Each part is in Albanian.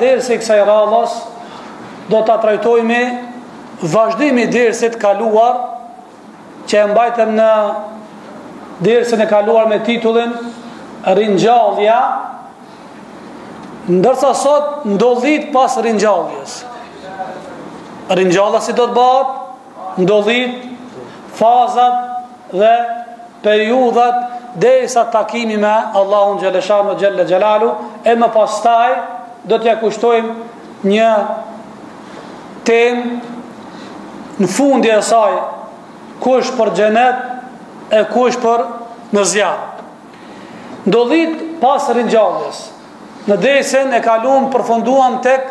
Dersi i kësaj radhës do ta trajtojmë vazhdimin e dersit kaluar që e mbajtëm në dersin e kaluar me titullin Ringjallja ndërsa sot ndodhitë pas ringjalljes. Ringjallja si do të bëhet? ndodhitë, fazat dhe periudhat derisa takimi me Allahun xhelle shanuhu xhelle xhelaluhu e më pastaj do t'ja kushtojmë një temë në fundin e saj kush për xhenet e kush për në zjarr ndodhitë pas ringjalljes në dersin e kalun përfunduam tek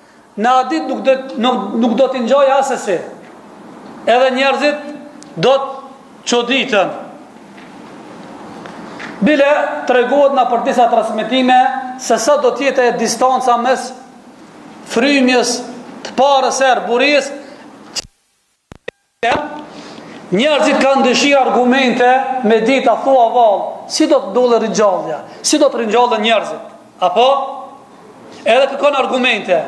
Në atë ditë nuk do nuk, nuk do të ngjajë asesi. Edhe njerëzit do të çuditen. Bile tregohet nëpër disa transmetime se sa do të jetë distanca mes frymjes të parës së burisë Njerëzit kanë dëshirë argumente me ditë a thua vallë, si do të ndodhë ringjallja, si do të ringjallen njerëzit, apo edhe kërkon argumente.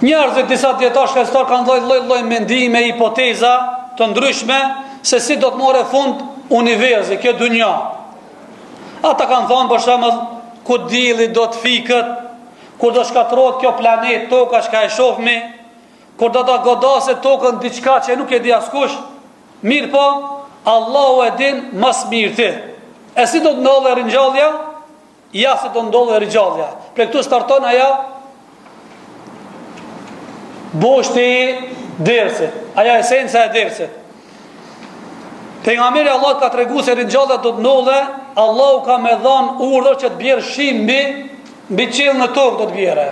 Njerëzit disa dijetarë shkencëtarë kanë lloj, lloj, lloj mendime, hipoteza të ndryshme, se si do të marrë fund universi, kjo dunja. Ata kanë thonë për shembull, kur dielli do të fiket, kur do shkatërrohet ky planet, toka çka e shofmi, Kur do ta godase tokën diçka që nuk e di askush, mirëpo, Allahu e din ma s'mirti. E si do të ndodhë ringjallja? Ja si do ndodhë ringjallja. Prej këtu starton ai boshti i dersit, ajo esenca e dersit. Pejgamberi i Allahut ka tregu se ringjallja do të ndodhë, Allahu ka me dhanë urdhër që të bjerë shi mbi, mbi qiell në tokë do të bjerë.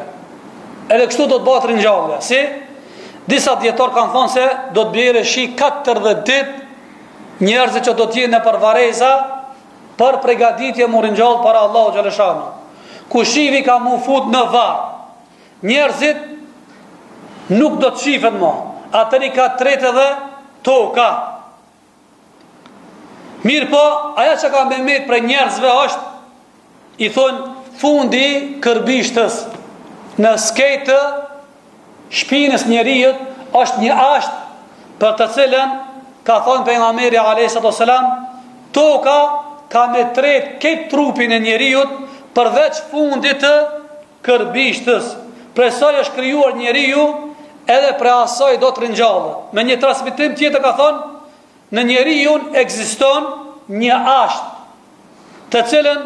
Edhe kështu do të bahet ringjallja. Si? Disa dijetarë kanë thonë se do të bjerë shi 40 ditë njerëzit që do të jenë nëpër varreza për pregaditje m'u ringjall para Allahut xhelle shanuhu. Ky shiu ka m'u fut në varre, Njerëzit nuk do të shifen më. Atëherë i ka tretë edhe toka. Mirëpo, ajo që ka me metë prej njerëzve është, i thonë, fundi i kërbishtës në skaj të shpinës së njeriut është një asht për të cilën ka thonë Pejgamberi a.s. Toka ka me tretë këtë trupin e njeriut përveç fundit të Kërbishtës, prej saj është krijuar njeriu edhe prej asaj do të ringjallet. Në një transmitim tjetër ka thënë, në njeriun ekziston një asht, të cilën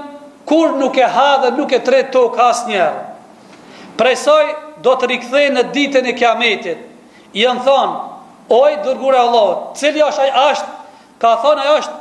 kurrë nuk e ha dhe nuk e tret toka asnjëherë. Prej saj do të rikthehet në ditën e Kiametit. I kanë thënë, o i dërguar i Allahut, cili është ai asht? Ka thënë ai është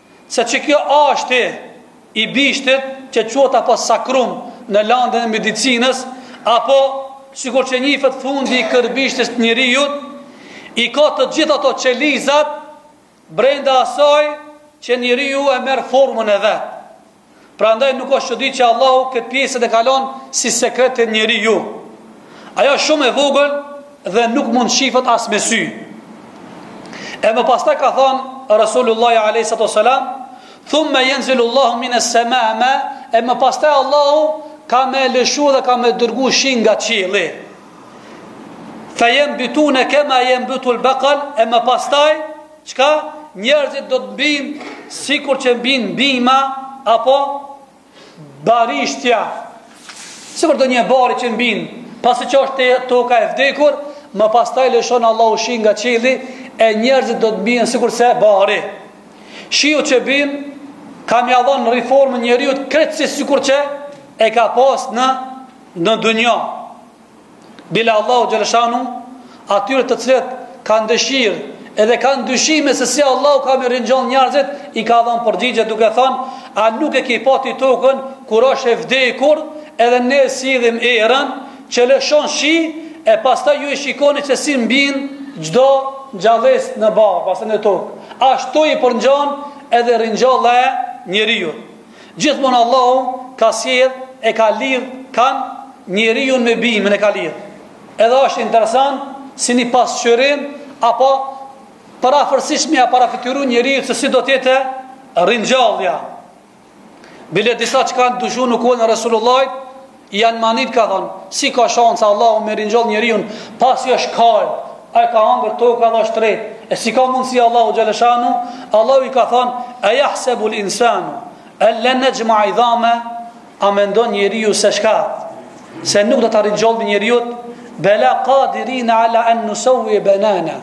Se çë kjo ashti i bishtit që quhet apo sakrum në lëndën e medicinës, apo sikur që njifet fundi i kërbishtës të njeriut, i ka të gjitha ato qelizat brenda asaj që njeriu e merr formën e vet. Prandaj nuk është çudi që Allahu këtë pjesë e kalon si sekret te njeriu. Ajo shumë e vogël dhe nuk mund shifet as me sy. E më pastaj ka thënë Resulullah alayhi salatu wa salam, "Thumma yanzilu Allahu min as-samaa ma", e më pastaj Allahu ka me lëshu dhe ka me dërgu shi nga qielli. Fa yanbutuna kama yanbutu al-baqal, e më pastaj Çka njerëzit do të mbijnë sikur që mbin bima apo barishtja. Sikur ndonjë bari që mbin, pasi që është toka e vdekur, më pastaj lëshon Allahu shi nga qielli e njerëzit do të mbijnë sikurse bari. Shiu që bin ka me ia dhonë formën njeriut krejtësisht sikur që e ka pas në në dunjo. Bile Allahu Xhelleshanuhu, atyre të cilët kanë dëshirë edhe kanë dyshime se si Allahu ka me ringjall njerëzit, i ka dhënë përgjigje duke thënë, a nuk e keni pa ti tokën, kur është e vdekur, edhe ne sillim erën që lëshon shi, e pastaj ju e shikoni që si mbin çdo gjallesë në bar, pastaj në tokë. Ashtu i përngjan edhe ringjallja e njeriut. Gjithmonë Allahu ka sjell e ka lidh kah njeriun me bimën e ka lidh. Edhe është interesant si një pasqyrim apo përafërsisht me e parafytyru njeriu se si do të jetë ringjallja. Bile disa që kanë dyshu në kohën e Rasulullahit I kanë ardh i kanë thënë, si ka shansë Allahu me ringjall njeriun pasi është kalb, e ka hangër toka dhe është tret, e si ka mundësi Allahu Xhelleshanuhu, Allahu i ka thënë, e jahsebul insanu el-len nexhmea idhameh, a mendon njeriu se çka, se nuk do të ringjallet njeriu, bela kadirin ala en nusevvije benana,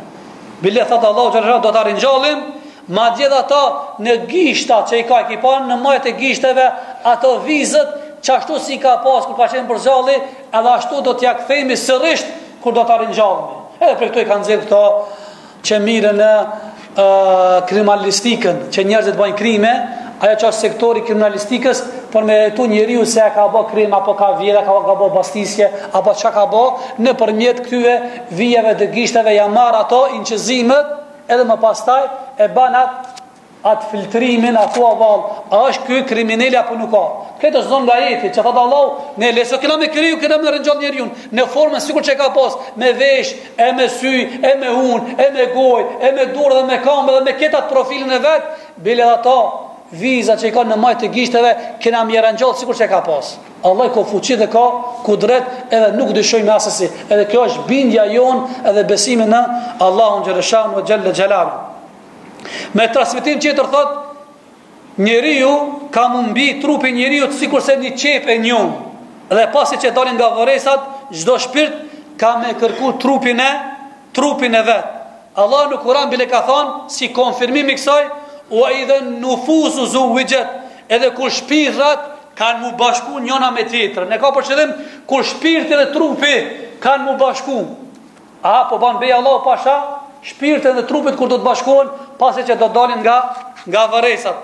Bile thotë Allahu xhelleshanuhu do ta ringjallim, me gjithë ato në gishta që i ka ekipan, në majet e gishteve, ato vizët, që ashtu si i ka pas kur ka qenë për së gjalli, edhe ashtu do t'ja kthejmi sërisht, kur do ta ringjallim. Edhe prej këtu i kanë zirë këto që merren në uh, kriminalistikën, që njerëzit bëjnë krime, ajo që është sektori i kriminalistikës, për me gjet njeriun se ka bo krim, apo ka vjedh, ka bo bastisje, apo çka ka bo, nëpërmjet këtyve vijave të gishteve ja marrin ato incizimet edhe më pastaj e ban atë at filtrimin a thu vall a është ky kriminel apo nuk ka kjo është zonë nga ajeti që thotë Allahu ne jo se kena me kriju kena me ringjall njeriun në formën sikur që e ka pas me vesh e me sy e me hun e me goj e me dur dhe me kam dhe me ket at profilin e vet bile dhe ato viza që i ka në majë të gishteve kena me ja ringjall sikur që e ka pas Allahu ka fuqi dhe ka kudret edhe nuk dyshojmë assesi. Edhe kjo është bindja jonë edhe besimi në Allahun Xhelleshanuhu e Xhelle Xhelaluhu. Në transmetim tjetër thot, njeriu ka me mbi trupi i njeriut sikurse një qep e njën. Dhe pasi që dalin nga varrezat, çdo shpirt ka me kërku trupin e, trupin e vet. Allahu në Kuran bile ka thonë, si konfirmim i kësaj, ue idhen nufusu zuvixhet edhe kur shpirtrat kanë mu bashku njona me tjetrën, ne ka për qëllim kur shpirti dhe trupi kanë mu bashku. A po ban bej Allahu pasha shpirtin dhe trupit kur do të bashkohen pasi që do të dalin nga nga varrezat.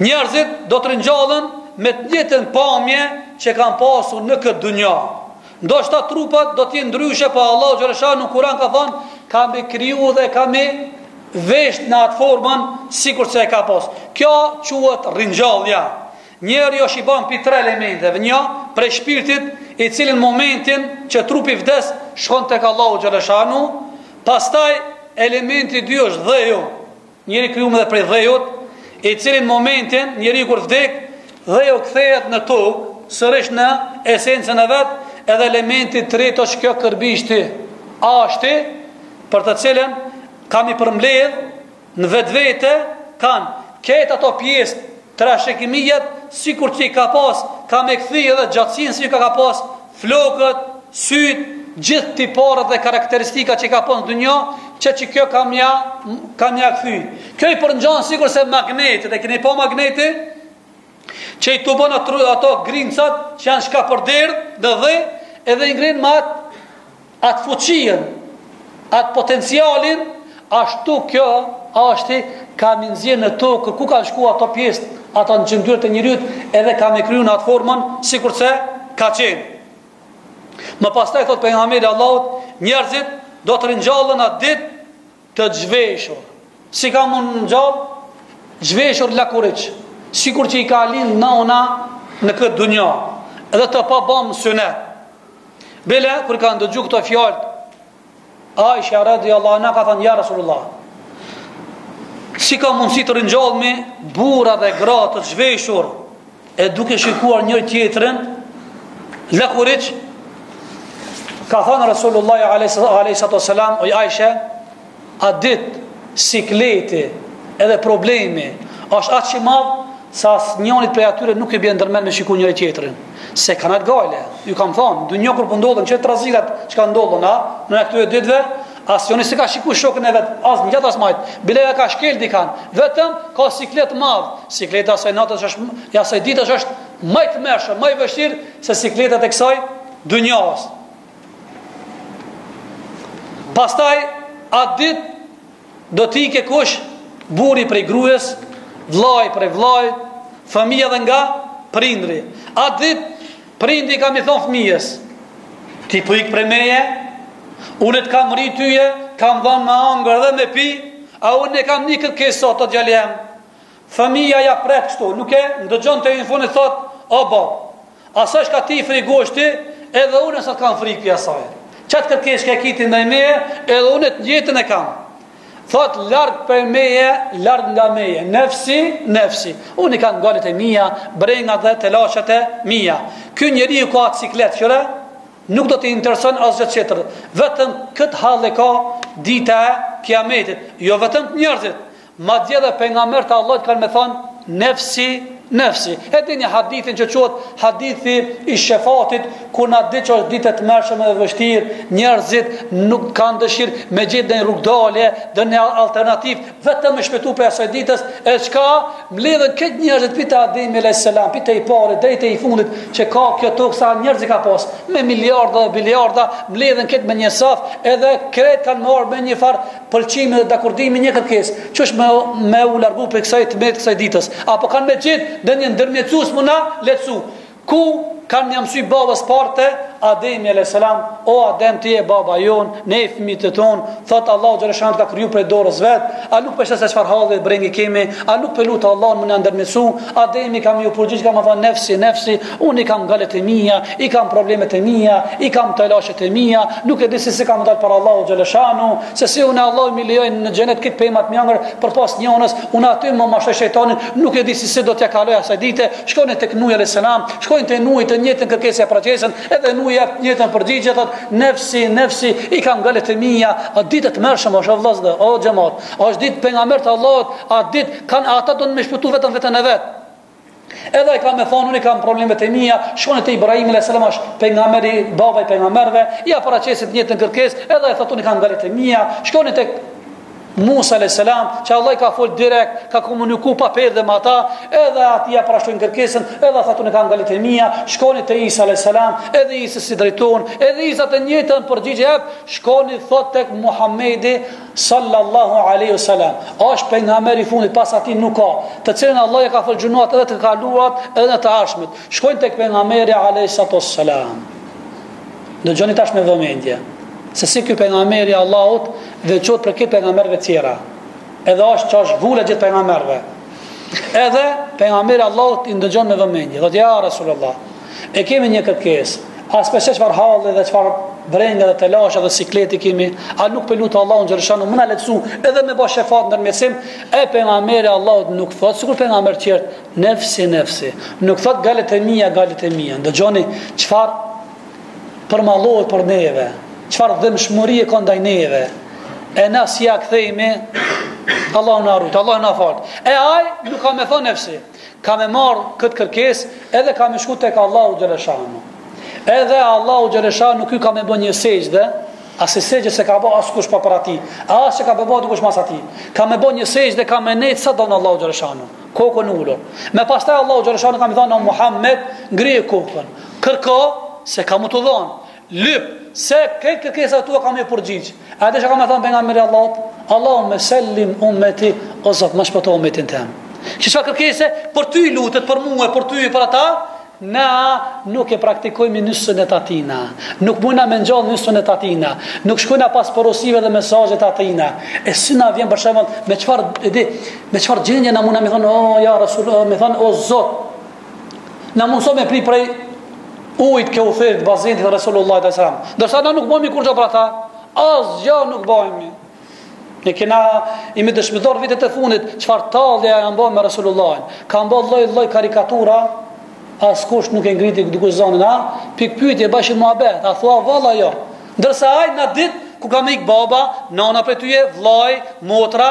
Njerëzit do të ringjallen me të njëjtën pamje që kanë pasur në këtë dunja. Ndoshta trupat do të jenë ndryshe, po Allahu xhelleshanuhu në Kur'an ka thënë, ka me kriju dhe ka me vesht në atë formën sikurse e ka pas. Kjo quhet ringjallja. Njeriu është i ban pi tre elementeve, një prej shpirtit, i cili në momentin që trupi vdes shkon tek Allahu xhelleshanuhu, pastaj elementi i dytë është dheu, Njeriu i krijuar edhe prej dheut, i cili në momentin njeriu kur vdiq, dheu kthehet në tokë, sërish në esencën e vet, edhe elementi i tretë është kjo kërbishti, ashti për të cilën ka me i përmbledh në vetvete kanë këto ato pjesë trashëgimiet sikur që i ka pas ka me kthy edhe gjatësinë si ka ka pas Flokët, sytë, gjithë tiparet dhe karakteristikat që i ka pas në dynja, që që kjo ka m'ja, ka m'ja kthy. Kjo i përngjan sikurse magnetit, e keni pa magnetin, që i tubon ato grimcat që janë shkapërderdhë në dhe, edhe i ngrin nalt Atë fuqien, atë potencialin, ashtu kjo ashti ka me i nxjerrë në tokë, ku kanë shku ato pjesë, ato gjymtyrët e njeriut, edhe ka me e kriju në atë formën, sikurse ka qenë. Më pastaj, thot pejgamberi i Allahut, njerëzit do të ringjallen atë ditë, Të zhveshur, si kanë me u ngjall, zhveshur lakuriq, sikur që i ka lind nëna në këtë dunja, edhe të pa bom synet. Bile, kur i ka ndëgju këto fjalët, Aisha radiallahu anha ka thënë, ja Rasulullah, si ka mundësi të ringjallemi burra dhe gra të zhveshur, e duke shikuar njëri tjetrin lakuriq ka thënë Resulullah alayhi salatu wasallam oj Aisha atë ditë sikleti edhe problemi është aq i madh sa asnjonit prej atyre nuk i bjen ndërmend me shiku njëri tjetrin se kanë atë gajle ju kam thënë dynja kur po ndodhin qeto trazirat çka kanë ndodh a në këtyre ditëve Asnjoni s'e ka shiku shokun e vet, as në djathtë as majtë, bile e ka shkel dikan, vetëm ka siklet madh, sikleti i asaj natës është, e asaj ditës është ma i tmerrshëm, ma i vështirë se sikletet e kësaj dynjas. Pastaj, atë ditë, do të ikë kush, burri prej grues, vllai prej vllai, fëmija edhe nga prindi. Atë ditë, Prindi ka me i thonë fëmijës, ti po ik prej meje, unë të kam rritë ty, kam dhënë me hangër dhe me pi, a unë e kam një kërkesë sot, o djali jem. Fëmija ja pret kështu, nuk e ndëgjon te funi i thot, o bab, asaj çka ti frigohesh ti, edhe unë sot kam frikë pi asaj. Qat kërkesë çka ki ti ndaj meje, edhe unë të njëjtën e kam. Thot larg prej meje, larg nga meje, nefsi, nefsi. Unë i kam gajlet e mia, brengat dhe telashet e mia. Ky njeri ka aq siklet, që nuk do t'i intereson asgjë tjetër. Vetëm këtë hall e ka dita e kiametit. Jo vetëm te njerëzit, madje dhe pejgamberët e Allahit kanë me thonë, nefsi, Nefsi. E dini hadithin që quhet hadithi i shefatit, kur n'atë ditë që është ditë e tmerrshme dhe e vështirë, njerëzit nuk kanë dëshirë me gjetë ndonjë rrugëdalje, ndonjë alternativë vetëm me shpëtu prej asaj ditës, e çka mblidhen krejt njerëzit pi te Ademi alayhis salam, pi te i pari deri te i fundit që ka kjo tokë sa njerëz ka pas, me miliarda dhe biliarda, mblidhen krejt me një saf, edhe krejt kanë marrë me njëfarë pëlqimi dhe dakordimi një kërkesë, qysh me u largu prej kësaj tmerrit kësaj ditës. Apo kanë me gjet ndonjë ndërmjetësues me na lehtësu. Ku kanë me ia mësy babës parë te Ademi a.s. O Adem ti je baba jonë, ne jemi fëmijët tonë, thotë Allahu xhelle shanuhu të ka kriju prej dorës vet, a nuk po e sheh se çfarë halli dhe brenge kemi, a nuk po e lut Allahun me na ndërmjetësu, Ademi ka me ju përgjigj, ka me thonë nefsi, nefsi, Unë i kam galet e mija, i kam problemet e mija, i kam telashet e mija, nuk e di se si kam me dalë para Allahut xheleshanu, se si unë Allahu m'i lejoi në xhenet krejt pemët me i hangër përpos njonës, unë aty më mashtroi shejtani, nuk e di se si do t'ja kaloj asaj dite, shkoni tek Nuhi alejhi selam, shkojnë te Nuhi të njëjtën kërkesë ja paraqesin, edhe Nuhi të njëjtën përgjigje, thot, nefsi, nefsi, i kam galet e mija, ajo ditë e tmerrshme është, vllazën dhe, o xhemat, është ditë pejgamberët e Allahut, at ditë, kanë ata donë me shpëtu vetëm veten e vetë, Edhe ai ka me thonë, unë kam problemet e mia, shkoni te Ibrahim alayhis salam, pejgamberi, baba i pejgamberëve, ia paraqesin të njëjtën kërkesë, edhe ai thotë unë kam galet e mia, shkoni te Musa alayhis salam, që Allahu i ka fol direkt, ka komunikuar pa perde me ata, edhe atij ja parashtrojnë kërkesën, edhe thotë unë kam galet e mia, shkoni te Isa alayhis salam, edhe Isai i drejton, edhe Isa të njëjtën përgjigje jep, shkoni thotë tek Muhamedi Sallallahu alaihi wasallam, është pejgamberi i fundit, pas atij nuk ka, të cilin Allahu ia ka fal gjynahet edhe të kaluat edhe të ardhshmet. Shkojnë tek pejgamberi alaihi salatu wasallam. Dëgjoni tash me vëmendje se si ky pejgamberi i Allahut veçohet prej krejt pejgamberëve të tjera. Edhe është që asht vula e gjithë pejgamberëve. Edhe pejgamberi i Allahut i ndëgjon me vëmendje. Thotë ja Resulullah, e kemi një kërkesë. A s'pe sheh çfarë halli dhe çfarë brenge dhe telashe dhe sikleti kemi, a nuk pe lut Allahun xheleshanu, me na lehtësu edhe me ba shefat ndërmjetësim, e pejgamberi i Allahut nuk thotë sikur pejgamberët tjerë, nefsi nefsi. Nuk thotë galet e mia, galet e mia. Ndëgjoni çfarë përmallohet për neve, çfarë dhemshmërie ka ndaj neve, e na si ja kthejmë, Allahu na ruajt, Allahu na faltë. E aj, nuk ka me thonë nefsi, ka me marrë këtë kërkes, edhe ka me shku tek Allahu xheleshanu. Edhe Allahu xheleshanu, ky ka me bë një sexhde, asi sexhde s'e ka bë askush përpara atij, as që ka me bë dikush mas atij, ka me bë një sexhde, ka me nejtë sa don Allahu xheleshanu, kokën ulur. Më pastaj Allahu xheleshanu ka me thonë, Muhammed, ngrije kokën, Kërko, se ka me t'u dhonë. Lyp, se krejt kërkesat e tua ka me u përgjigj. A e din çka ka me thonë pejgamberi i Allahut? Allahume selim umeti, o Zot, më shpëto umetin tem. Që që kërkese, për ty lutet, për mu e për ty e për ata, na nuk e praktikojmë një sunet të tina. Nuk mundna me ngjall një sunet të tina. Nuk shkojna pas porosive dhe mesazheve të tina. E si na vjen për shembull me çfarë e di, me çfarë gjendje na mundna me thon, "O oh, ja Rasul, oh, me thon, o oh, Zot, Na mundëso me pri prej ujt Keutherit të bazenit të Resulullahit alejhi selam. Ndërsa na nuk bëjmi kurgjë për ata, asgjë nuk bëjmi. Ne kena, jemi dëshmitar vitet e fundit çfarë tallje jan ba me Resulullahin. Kanë ba lloj lloj karikatura, askush nuk e ngriti diku zonin, a? Pikëpyetje bajshim muhabet, a thua valla jo. Ndërsa ai n'at ditë ku ka me ik baba, nana prej teje, vllai, motra,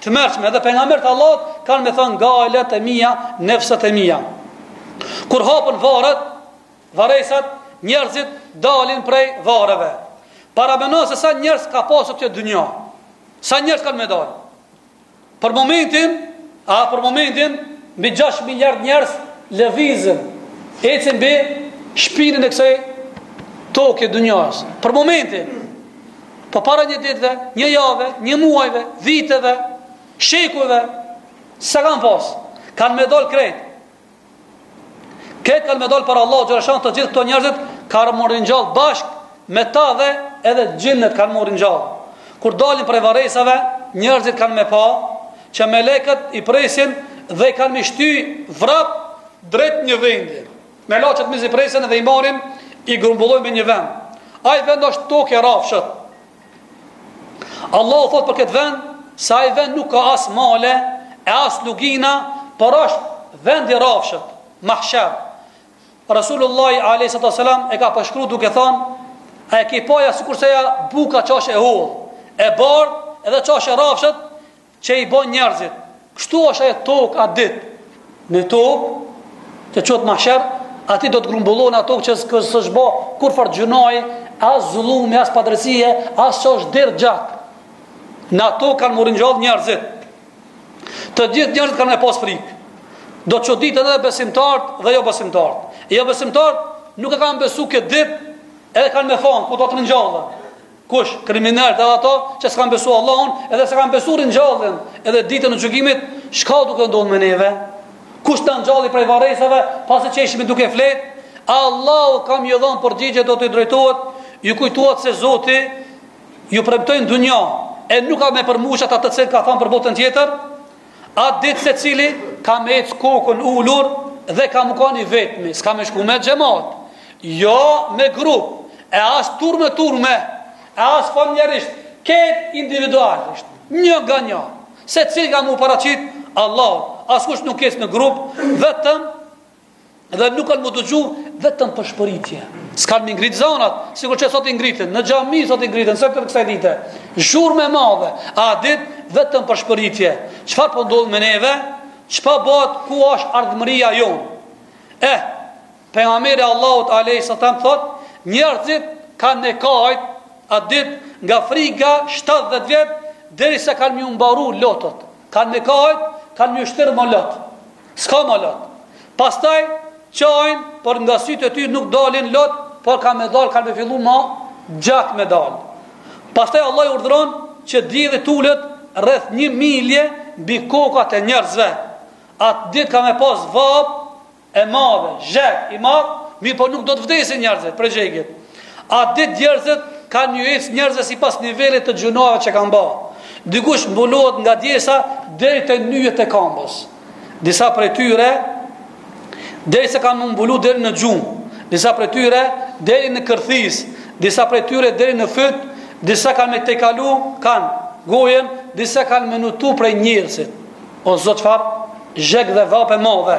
Të tmerrshme dhe pejgamberët e Allahut kanë me thonë hallet e mija, nefsat e mija. Kur hapen varret, varrezat, njerëzit dalin prej varreve. Paramendo se sa njerëz ka pasur kjo dynja, sa njerëz kanë me dalë. Për momentin, a për momentin, mbi 6 miliard njerëz lëvizin, ecin mbi shpinën e kësaj toke, dynjas. Për momentin, Po para një ditëve, një jave, një muajve, viteve, shekujve, sa kanë pas, kanë me dol krejt. Krejt kanë me dol para Allahut xhelleshanuhu, të gjithë këta njerëzit kanë m'u ringjall, bashkë me ta edhe xhinët kanë m'u ringjall. Kur dalin prej varrezave, njerëzit kanë me pa, që melekët i presin dhe kanë m'i shty vrap drejt një vendi. Melaqet mezi presin edhe i marrin i grumbullojnë me një vend. Ai vend është tokë e rrafshët. Allahu thot për këtë vend se ai vend nuk ka as male e as lugina, por është vend i rrafshët, mahshar. Rasulullah alejhi salatu wasallam e ka përshkruar duke thënë, a e ke pa sikurse ajo buka që asht e hollë, e bardhë edhe që asht e rrafshët, Që e bëjnë njerëzit. Kështu është ajo tokë atë ditë. Në tokë që quhet mahsher, aty do të grumbullohen, n'at tokë që s'është bo kurrfarë gjynahi, as zullumi, as padrejtësie, as s'është derdh gjak. N'at tokë kanë m'u ringjall njerëzit. Të gjithë njerëzit kanë me pas frikë. Do të çuditen edhe besimtarët dhe jobesimtarët. Jobesimtarët nuk e kanë besu këtë ditë edhe kanë me thonë kur do të ringjallen. Kush? Kriminelët edhe ata që s'kanë besu Allahun, edhe s'kanë besu ringjalljen, edhe ditën e gjukimit, çka duke ndodh me neve? Kush na ngjalli prej varrezave, pasi që ishim duke fletë, Allahu ka m'ju dhënë përgjigje, do t'ju drejtohet, ju kujtohet se Zoti ju premtoi në dynja, e nuk ka me përmbush atë të cilën e ka thënë për botën tjetër, At ditë secili ka me ecë kokën ulur dhe ka me kon vetëmi, s'ka me shku me xhemat, jo me grup, e as turme turme, e as familjarisht, krejt individualisht, një nga një, secili ka m'u paraqit Allahut, askush nuk ecë në grup, vetëm, Dhe nuk kanë m'u dëgju vetëm pëshpëritje. S'kanë m'i ngritë zanat, sikur që sot i ngritin, në xhami sot i ngritin, sot e kësaj dite. Zhurmë e madhe, at ditë vetëm pëshpëritje. Çfarë po ndodhë me neve? Ç'po bëhet ku është ardhmëria jonë? Eh, pejgamberi i Allahut alejhi selam thot, njerëzit kanë me kajtë, at ditë nga friga 70 vjetë, derisa kanë m'ju mbaru lotët. Kanë me kajtë, kanë m'ju shterrë më lotët. S'ka ma lot. Pastaj qajn, por nga sytë e tyne nuk dalin lot, por kanë me dal, kanë me fillu ma gjak me dal. Pastaj Allahu urdhëron që dielli t'ulet rreth një milje mbi kokat e njerëzve. Atë ditë ka me pas vapë e madhe, zheg i madh, mirëpo nuk do të vdesin njerëzit prej zhegit. Atë ditë djersët kanë me i ecë njerëzve sipas nivelit të gjynaheve që kanë ba. Dikush mbulohet nga djersa deri te nyjet e kambës. Disa prej tyre, djersa ka me mbulu deri në gjunjë. Disa prej tyre, deri në kërthizë. Disa prej tyre, deri në fyt. Disa ka me tejkalu, kah gojën. Disa kanë me notu prej djersës. O Zot, çfarë zheg dhe vapë e madhe.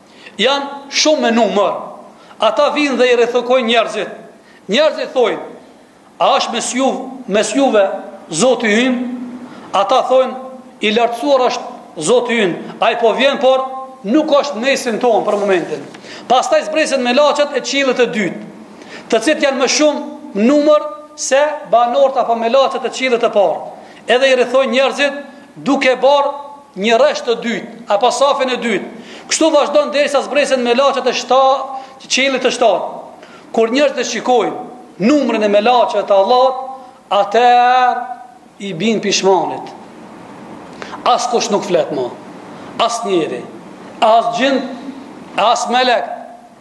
Janë shumë në numër. Ata vijnë dhe i rrethojnë njerëzit. Njerëzit thojnë, a është mes juve, mes juve Zoti ynë? Ata thojnë, i lartësuar është Zoti ynë. Ai po vjen, por nuk është n'mesin tonë për momentin. Pastaj zbresin melaqet e qiellit të dytë, të cilët janë më shumë numër se banorët apo melaqet e qiellit të parë. Edhe i rrethojnë njerëzit duke ba Një rresht të dytë, apo safin e dytë. Kështu vazhdon derisa zbresin melaqet e shta, e qiellit të shtatë. Kur njerëzit e shikojnë numrin e melaqeve të Allahut, atëherë i bin pishmanit. Askush nuk flet ma. As njeri, as xhin, as melek,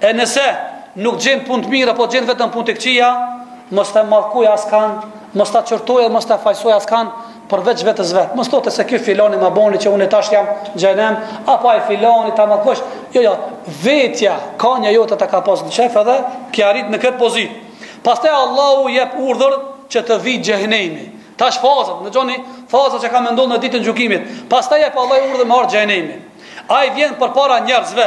E nëse nuk gjen punë të mira, po gjen vetëm punë të këqija, mos ta mallkoj askan, mos ta qortoj, mos ta fajsoj askan, përveç vetes vet. Mos t'thotë se ky filani ma bani që unë tash jam xhenem, apo ai filani ta mallkosh. Jo, jo, vetja, kryja jote ta ka pas në qef edhe ke arrit në këtë pozitë. Pastaj Allahu jep urdhër që të vijë xhenemi. Tash fazat, ndëgjoni fazat që ka me ndodh në ditën e gjykimit. Pastaj jep Allahu urdhër me ardh xhenemi. Ai vjen përpara njerëzve,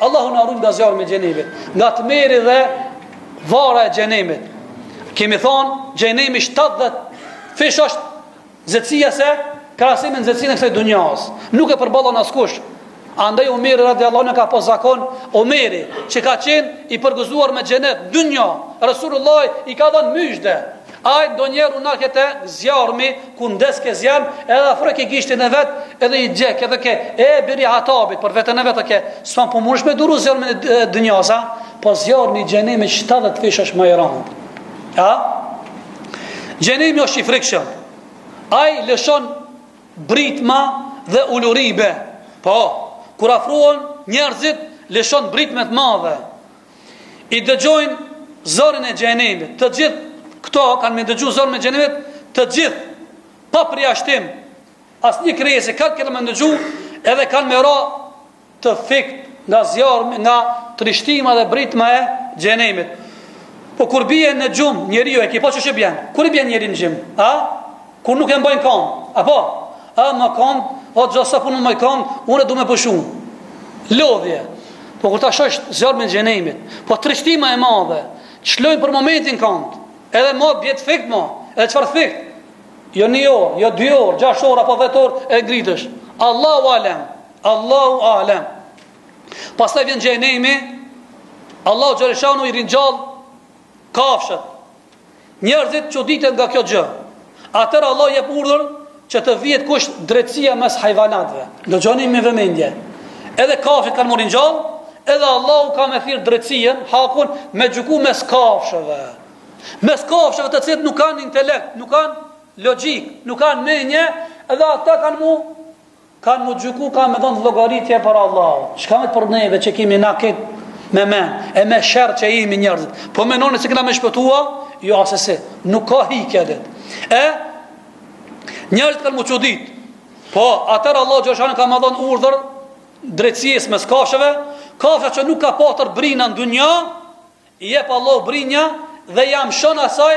Allahu na rujt nga zjarri i xhenemit, nga tmerri dhe vapa e xhenemit. Kemi thon xhenemi 70 fish është nxehtësia se krahasim me nxehtësinë e kësaj dunjas. Nuk e përballon askush. Andaj Omeri radiallahu anhu ka pas zakon Omeri që ka qenë i përgëzuar me xhenet n'dunja. Resulullah i ka dhanë myzhde. Ai ndonjëherë u nalke te zjarmi, ku ndezke zjarm, edhe afrojke gishtin e vet, edhe e djegke, e thojke, i biri Hatabit, për veten e vet, a s'po mundesh me duru zjarmin e dunjas, a? Po zjarmi i xhenemit 70 fish është më i randë. A? Xhenemi është i frikshëm. Ai lëshon britma dhe ulurima. Po, kur afrohen njerëzit, lëshon britmë të madhe. I dëgjojnë zërin e xhenemit. Të gjithë këto kanë me dëgju zërin e xhenemit, të gjithë pa përjashtim. Asnjë krijesë ka këtë me dëgju, edhe kanë me ra të fikt nga zjarmi, nga trishtima dhe britma e xhenemit. Po kur bie në gjunj njeriu e ke pa qysh bjen. Kur i bjen njeriu në gjunj? A? Kur nuk e mbajnë kamt, apo? A më kam, o xho sa punë më kam, unë du me pushu. Lodhje. Po kur ta shosh zjarrin e xhenemit, po trishtima e madhe, t'lojnë për momentin kamt. Edhe më bje t'fikt më, edhe çfarë fikt? Jo një orë, jo dy orë, gjashtë orë apo dhjetë orë e ngritesh. Allahu alem. Allahu alem. Pastaj vjen xhenemi. Allahu xhelleshanu i ringjall kafshët. Njerëzit çuditen nga kjo gjë. Atëherë Allahu jep urdhër që të vihet kush drejtësia mes hajvanatëve. Dëgjoni me vëmendje. Edhe kafshët kanë mu ringjall, edhe Allahu ka me thirr drejtësinë, hakun me gjyku mes kafshëve. Mes kafshëve të cilët nuk kanë intelekt, nuk kanë logjikë, nuk kanë mendje, edhe ata kanë mu Kan mu gjyku kan me dhënë llogaritje para Allahut. Çka met për neve që kemi na kët me men e me sherr që jemi njerëzit. Po mendoni se kena me shpëtua? Jo asesi. Nuk ka hikje atë ditë. E njerëzit kanë mu çudit. Po atër Allahu xhelleshanu ka me dhënë urdhër drejtësisë mes kafshëve, kafsha që nuk ka patër brinë në dunja, i jep Allahu brina dhe ia mshon asaj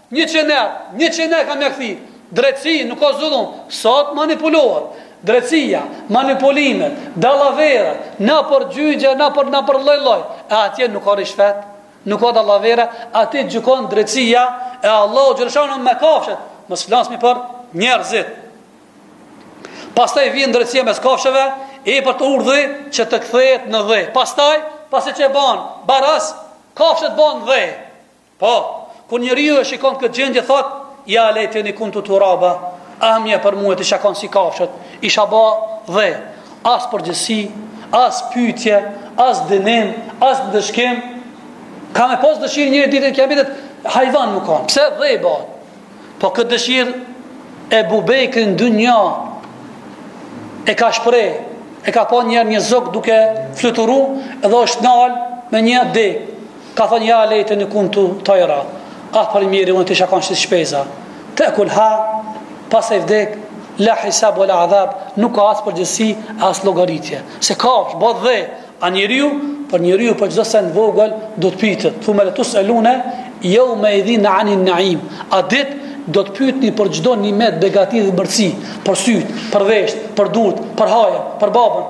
Njëqind herë, njëqind herë ka m'ja kthy. Drejtësi, nuk ka zullum. Sot manipulohet. Drejtësia, manipulimet, dallaveret, nëpër gjyqe, nëpër nëpër lloj-lloj. E atje nuk ka rishfet, nuk ka dallavera, atje gjykon drejtësia e Allahu xhelleshanu me kafshët. Mos flasmi për njerëzit. Pastaj vjen drejtësia mes kafshëve, jepet urdhri që të kthehet në dhe. Pastaj, pasi që e bën baras, kafshët bën dhe. Po, kur njeriu e shikon këtë gjendje thotë, ja lejteni kuntu turaba, ah mjerë për mua të isha kon si kafshët, isha bë dhe as përgjegjësi, as pyetje, as dënim, as ndëshkim. Ka me pas dëshirë njeri ditën e kiametit, hajvan mu kanë. Pse dhe i bën? Po këtë dëshirë Ebu Bekri në dynja e ka shpreh, e ka pa një herë një zog duke fluturu edhe është nalë me një degë. Ka thënë ja lejteni kuntu tajra, ah për mjeri unë të isha kanë si shpeza. Tekul ha, pastaj vdek, la hisab wala adhab, nuk ka as përgjegjësi e as llogaritje. Se kafsha bohet dhe a njeriu, për njeriu për çdo sen vogël do të pyetet. Thumme letuselunne yawma idhin anin naim. Atë ditë do të pyetni për çdo nimet begati dhe mirësi, për syt, për vesht, për durt, për hajën, për babën,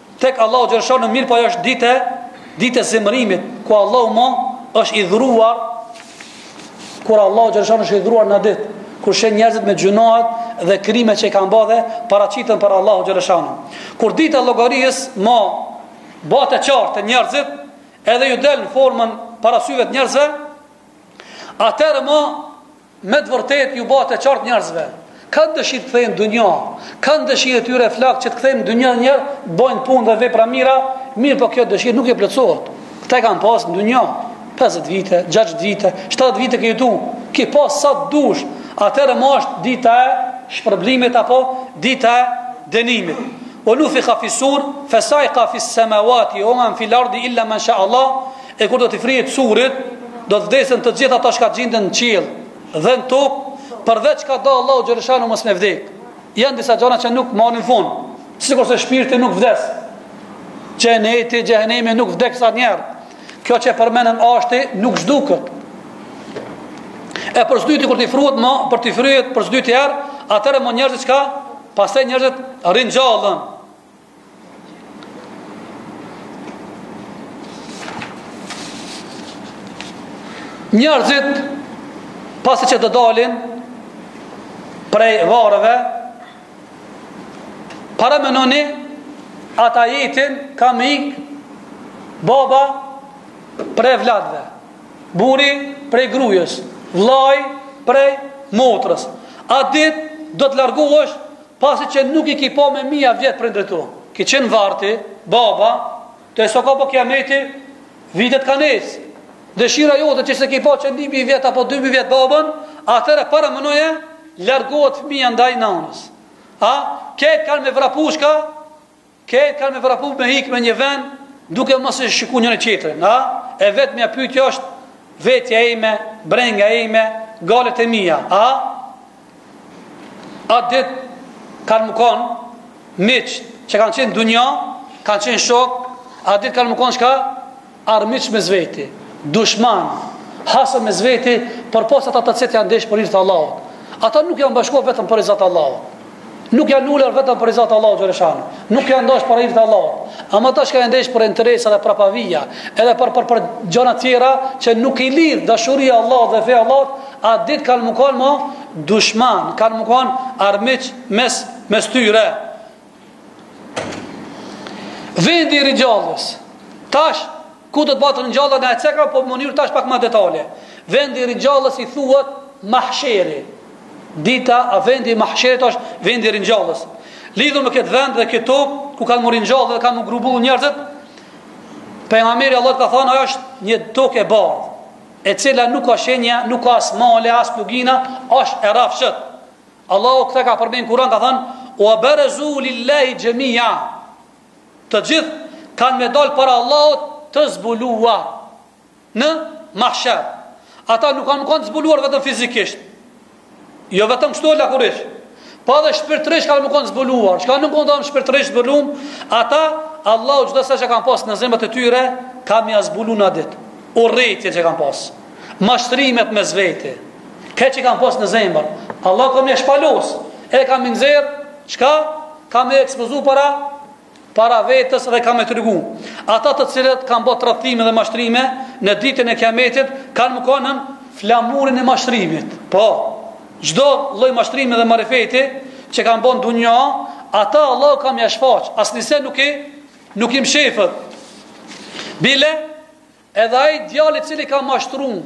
Tek Allahu xhaleshanu mirëpo është dita, dita e zemërimit, kur Allahu ma është i hidhëruar, kur Allahu xhaleshanu është i hidhëruar n'at ditë, kur sheh njerëzit me gjynahet dhe krimet që i kanë ba dhe paraqiten para Allahut xhaleshanu. Kur dita e llogarisë ma bahet e qartë te njerëzit, edhe ju del në formën para syve të njerëzve, atëherë ma Me të vërtetë ju bahet e qartë njerëzve. Kanë dëshirë të kthehen n'dunja, kanë dëshirë të tyre flaktë që të kthehen n'dunja një herë, të bajnë punë dhe vepra t'mira, mirëpo kjo dëshirë nuk ju plotësohet. Këta e kanë pas në dunja 50 vite, 60 vite, 70 vite ke jetu, ke pas sa të dush, atëherë ma është dita e shpërblimit apo dita e dënimit. Ve nufiha fis-sur, fe saika fis-semavati, ve men fil erdi illa men sha Allah, E kur do t'i fryhet surit, do të vdesin të gjithë ata çka gjinden në qiell dhe në tokë, përveç kë do Allahu xhaleshanu mos me vdek. Janë disa gjana që nuk marrin fund, sikurse shpirti nuk vdes. Xheneti xhehenemi nuk vdes asnjëherë. Kjo që e përmendëm ashti nuk zhduket. E për s'dyti kur t'i fryhet ma, për t'i fryhet për s'dyti herë, atëherë ma njerëzit çka? Pastaj njerëzit ringjallen. Njerëzit pasi që të dalin prej varëve paramenoni atë ditën kanë me ik baba prej evladve burri prej grujes vllai prej motrës at ditë do të largohesh Pasi që nuk i ki pa me mija vjet prindërit e tu. Ki qenë n'varr ti, baba, teksa ka bo kijameti, vitet kanë ecë. Dëshira jote që s'e ki pa qe 1000 vjet apo 2000 vjet babën, atëherë paramenoje, largohet fëmija ndaj nanës. A, kta kanë me vrapu çka, Kta kanë me vrapu me ik me një vend duke mos e shiku njoni tjetrin, ha? E vetmja pyetje është vetja ime, brenga ime, gajlet e mia, a? At ditë kanë me kon miq që kanë qenë n'dunja, kanë qenë shokë, at ditë kanë me kon çka? Armiq mes veti, dushman, hasëm mes veti, përpos ata të cilët janë deshtë për hir të Allahut. Ata nuk janë bashku vetëm për riza t' Allahut. Nuk janë ulur vetëm për riza t' Allahut xhaleshanu. Nuk janë deshtë për hir të Allahut. Ama ata që kanë deshtë për interesa dhe prapavija, edhe për për, për gjana të tjera që nuk i lidh dashuria e Allahut dhe feja e Allahut, at ditë kanë me kon ma dushman, kanë me kon armiq mes mes tyre. Vendi i ringjalljes. Tash ku do të bëhet ringjallja e cekëm, po e marrim tash pak më detale. Vendit të ringjalljes i thuhet Mahsheri. Dita a vendi i Mahsherit është vendi i ringjalljes. Lidhur me këtë vend dhe këtë tokë ku kanë m'u ringjallë dhe kanë m'u grumbullu njerëzit, pejgamberi Allah ka thënë ajo është një tokë e bardhë, e cila nuk ka shenja, nuk ka as male, as plugina, është e rrafshët. Allahu këtë ka përmend Kur'an ka thënë ue berezu lillahi xhemia. Të gjithë kanë me dal para Allahut të zbuluar në mahsher. Ata nuk kanë me kon të zbuluar vetëm fizikisht. Jo vetëm kështu lakuriq. Po edhe shpirtërisht kanë me kon zbuluar. Çka do me thënë shpirtërisht zbulim, ata Allahu çdo sen që kanë pas në zemrat e tyre, ka me ia zbulu n'at ditë. Urrejtjen që kanë pas. Mashtrimet mes veti. Keqen që kanë pas në zemër, Allah ka me ia shpalos, e ka me i nxjerrë, çka, ka me e ekspozu para, para vetes dhe ka me tregu. Ata të cilët kanë bo tradhtime dhe mashtrime, në ditën e kiametit, kanë me kon me flamurin e mashtrimit. Po, çdo lloj mashtrimi dhe marifeti, që kanë bo në dunja, ata Allah ka me ia shfaq, asni sen nuk i, nuk i mshefet. Bile, Edhe ai djalë i cili ka mashtruar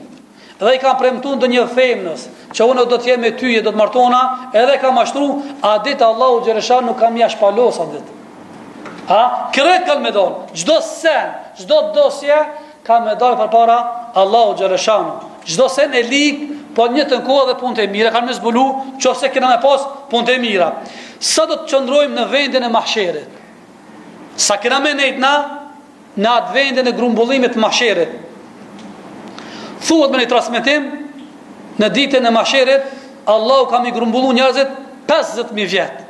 dhe i ka premtuar ndonjë femne që unë do të jem me ty e do t'martona, edhe ka mashtruar, at ditë Allahu xhelshanuhu ka me ia shpalos at ditë. A krejt kanë me dal, çdo sen, çdo dosje ka me dal përpara Allahut xhelshanuhu. Çdo sen i lig po njëjtën kohë dhe punët e mira kanë m'u zbulu, nëse kena me pas punët e mira. Sa do të qëndrojmë në vendin e mahsherit? Sa kena me nejtë na, në atë vendin e grumbullimit mahsherit. Thuhet me një transmetim, në ditën e mahsherit, Allahu ka me i grumbullu njerëzit 50.000 vjetë.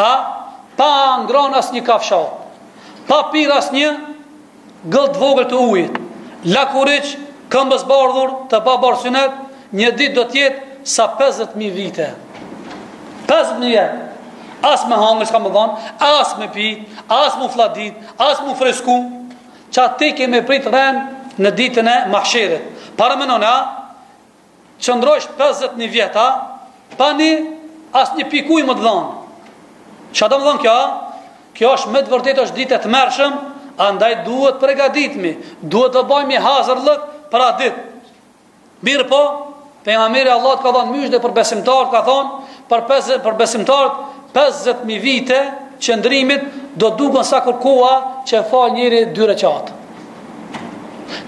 A? Pa ngron asnjë kafshatë, pa pirë asnjë gllënkë të vogël të ujit, lakuriq, Këmbëzbathur të pa bërë synet, një ditë do të jetë sa 50000 vite. 50000 vjet. As me hangër s'ka me dhon, as me pi, as m'u fladit, as m'u fresku. Qaty kemi me prit rend në ditën e mahsherit. Paramendoni, Qëndrojsh pesëdhjetë mijë vjet, a? Pa një asnjë pikë ujë me t'dhënë. Çka do me thonë kjo? Kjo është me të vërtetë është ditë e tmerrshme, andaj duhet të përgatitemi, duhet të bëjmë hazërllëk për atë ditë. Mirëpo, pejgamberi Allahut ka dhënë myzhde për besimtarët, ka thonë për bes për besimtarët 50000 vite qëndrimit do duken sikur koha që fal njëri dy reqat.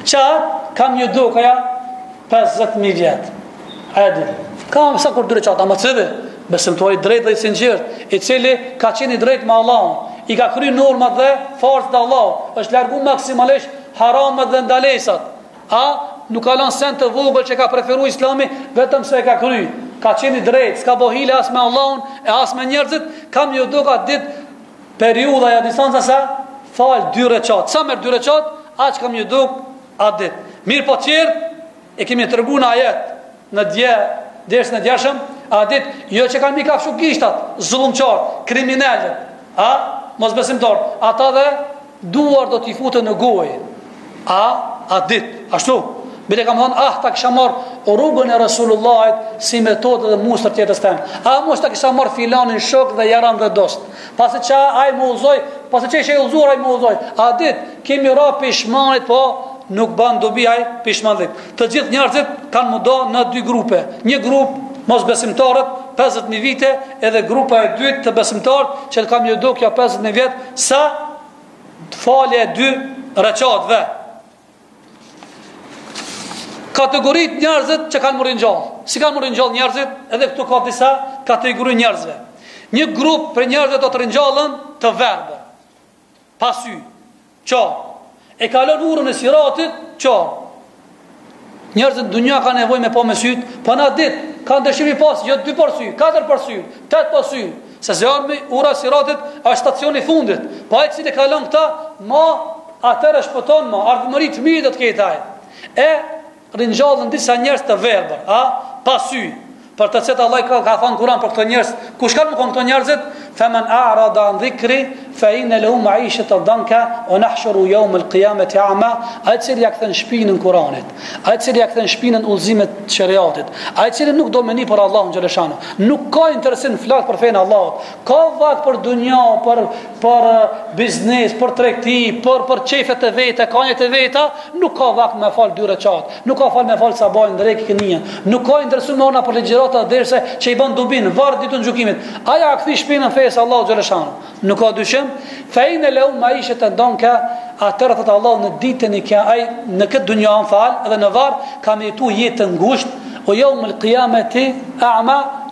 Që ka m'ju duk ajo 50.000 vjet. Ajo ditë. Ka me sikur dy reqatë, ama cëve, besimtar i drejtë dhe i sinqertë, i cili ka qenë i drejtë me Allahun, i ka kry normat dhe farzet e Allahut, është largu maksimalisht haramet dhe ndalesat. A, nuk ka lanë sen të vogël që ka preferu islami, vetëm se e ka kry. Ka qenë i drejtë, s'ka bo hile as me Allahun, e as me njerëzit, ka m'ju duk ajo ditë Periudha ja distanca sa fal dy reqat. Sa merr dy reqat, aq ka m'ju duk atë ditë. Mirëpo tjerët i kemi tregu në ajet në dje dersin e djeshëm, at ditë jo që kanë m'i kafshu gishtat, zullumqarët, kriminelët, a mosbesimtarët, ata edhe duart do t'i futin në gojë. A, at ditë, ashtu, bile ka m'thonë, ah, ta kisha marrë rrugën e Resulullahit si metodë dhe mustër t'jetës teme. A, mos ta kisha marrë filanin shok dhe jaran dhe dost. Pasi që ai më udhëzoi, pasi që isha i udhëzuar ai më udhëzoi. At ditë, ka m'i ra pishmanit, po nuk ban dobi ai pishmanit. Të gjithë njerëzit kanë m'u da në dy grupe. Një grup, mosbesimtarët, 50.000 vite, edhe grupa e dytë të besimtarët, që ka m'ju duk ajo 50.000 vjet, sa falja e dy reqatëve kategoritë e njerëzve që kanë m'u ringjall si kanë m'u ringjall njerëzit edhe këtu ka disa kategori njerëzve një grup prej njerëzve do të ringjallen të verbër pa sy qa e kalon urën e siratit qa Njerëzit n'dunja kanë nevojë me pa me sytë, po n'at ditë, kanë dëshirë m'i pas, jo dy par sy, katër par sy, tetë par sy, se se urën, ura e Siratit është stacioni i fundit, po ai i cili e kalon këta, ma atëherë shpëton ma, ardhmëri të mirë do të ketë ai, e ringjallen disa njerëz të verbër, a, pa sy, Për të cilët Allahu ka thënë n'Kur'an për këto njerëz, kush kanë m'kon këto njerëzit? Faman a'rada an dhikri fa inna lahu ma'ishatan danka wa nahshuru yawm al-qiyamati a'ma. Ai i cili ja kthen shpinën Kur'anit, ai i cili ja kthen shpinën udhëzimit të sheriatit, ai i cili nuk do me ni për Allahun xheleshanuhu, nuk ka interesim flas për fenë e Allahut, ka vakt për dunja, për për biznes, për tregti, për për qefe të veta, ka një të veta, nuk ka vakt me fal dy reqat. Nuk ka fal me fal sabahun, drekë, ikindia. Nuk ka interesim me ona për ligjërata derse që i bën dobi n'varr, ditën e gjykimit. Ai ja kthen shpinën fesë Allahut xheleshanuhu. Nuk ka dyshim. Fa inna lahu maishatan danka atëherë tha Allahu në ditën e kija ai në këtë dunja më fal edhe në varr ka me jetu jetë ngushtë wa yawmul qiyamati a'ma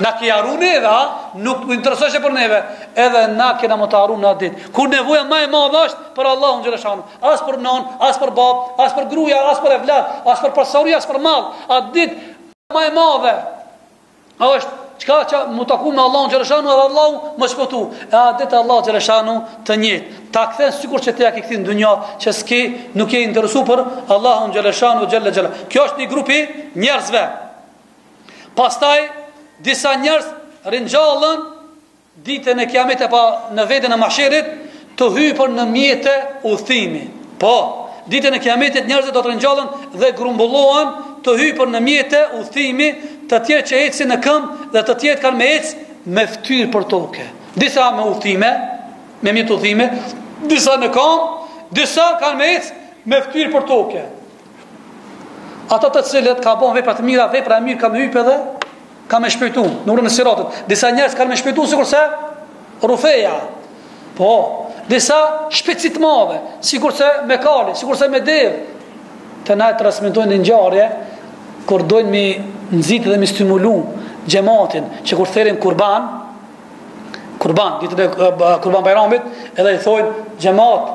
Na ke harru neve, nuk interesoheshe për neve, edhe na kena me të harru në atë ditë. Kur nevoja ma e madhe është për Allahun xhaleshanu, as për non, as për bab, as për gruja, as për evlat, as për pasuri, as për mall. Atë ditë ma e madhe është çka që m'u taku me Allahun xhaleshanu edhe Allahu me shpëtu. E atë ditë Allahu xhaleshanu të njëjtën ta kthen sikur që ti ja ke kthy n'dynja që s'ke nuk je interesu për Allahun xhaleshanu xhalla xhalla. Kjo është një grup i njerëzve Pastaj disa njerëz ringjallen ditën e kiametit apo në vendin e mahsherit të hypur në mjete udhëtimi. Po, ditën e kiametit njerëzit do të ringjallen dhe grumbullohen të hypur në mjete udhëtimi, të tjerë që ecin në këmbë dhe të tjerë kanë me ec me fytyrë për toke. Disa me udhëtime, me mjete udhëtimi, disa në kamb, disa kanë me ec me fytyrë për toke. Ata të cilët kan ba vepra të mira, vepra e mirë ka me hyp edhe ka me shpëtu në urën e siratit. Disa njerëz kanë me shpëtu sikurse rufeja. Po, disa shpejtësi të madhe, sikurse me kali, sikurse me dev. Te na e transmetojnë një ngjarje kur doin mi nxit dhe mi stimulu xhamatin që kur therin kurban, kurban, ditën e kurban Bajramit, edhe i thoin xhamat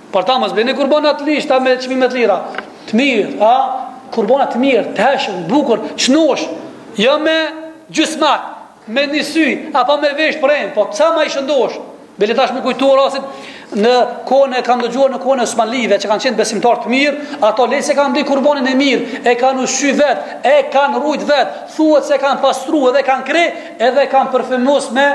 Pra ta, mos bleni kurbana të ligshta me çmime të lira. Të mirë, a? Kurbana të mirë, të heshëm, bukur, shnosh. Jo me gjysmak, me një sy, apo me vesh prem, po sa ma i shëndosh. Bile tash m'u kujtu rasti në kohën e kam dëgjuar në kohën e Osmanlive që kanë qenë besimtar të mirë, ato le se kanë ble kurbanin e mirë, e kanë ushqy vet, e kanë rujt vet, thuhet se kanë pastru edhe kanë kreh, edhe kanë parfimos me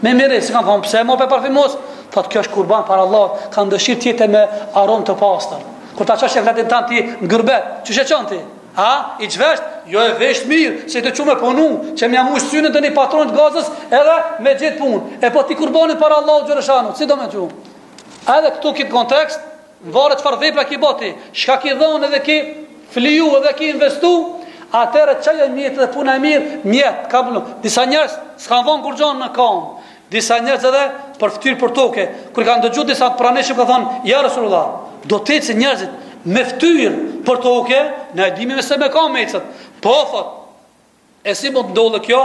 Me mire, i kanë thonë, pse more po e parfimos? Thotë, kjo është kurban para Allahut, kam dëshirë t'jetë me aromë të pastër. Kur ta çosh evlatin tan ti në gurbet, qysh e çon ti? A, i çvesht? Jo e vesh mirë, se e ke çu me punu, që me ja mush synë te një patron, te gazda edhe me gjithë punë. E po ti kurbanin para Allahut xheleshanu, si do me çu? Edhe këtu n'këtë kontekst, Varet çfarë vepra ki bo ti, çka ki dhon edhe ki fliju edhe ki investu, atëherë qaj mjet dhe puna e mirë, mjet ka bënë. Disa njerëz s'kan bon kurgjo, në kam. Disa njerëz edhe për fytyrë për toke, kur kanë dëgju disa të pranishëm kanë thonë, "Ja Resulullah, do të ecin njerëzit me fytyrë për toke, na e dimë se me kam ecet." Po thot, E si mund të ndodhë kjo?